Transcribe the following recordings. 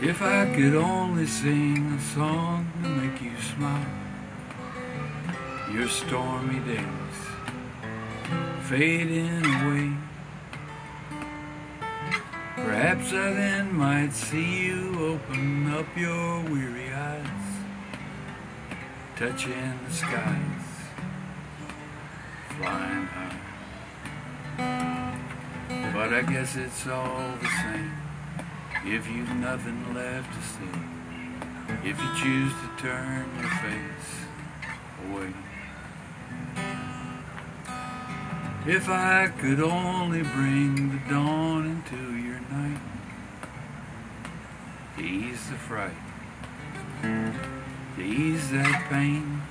If I could only sing a song to make you smile, your stormy days fading away. Perhaps I then might see you open up your weary eyes, touching the skies, flying high. But I guess it's all the same if you've nothing left to see, If you choose to turn your face away. If I could only bring the dawn into your night to ease the fright, to ease that pain.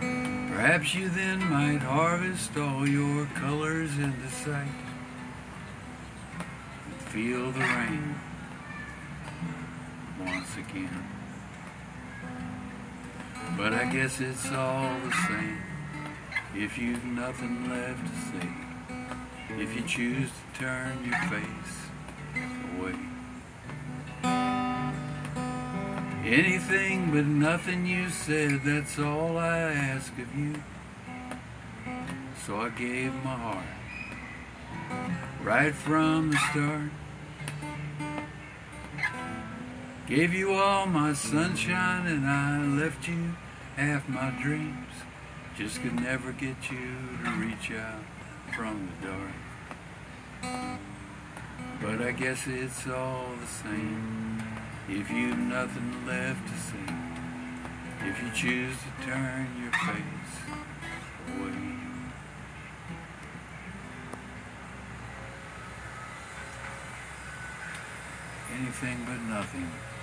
Perhaps you then might harvest all your colors into sight feel the rain once again. But I guess it's all the same if you've nothing left to say. If you choose to turn your face away. Anything but nothing you said, that's all I ask of you. So I gave my heart right from the start. Gave you all my sunshine and I left you half my dreams. Just could never get you to reach out from the dark. But I guess it's all the same if you've nothing left to say. If you choose to turn your face away. Anything but nothing.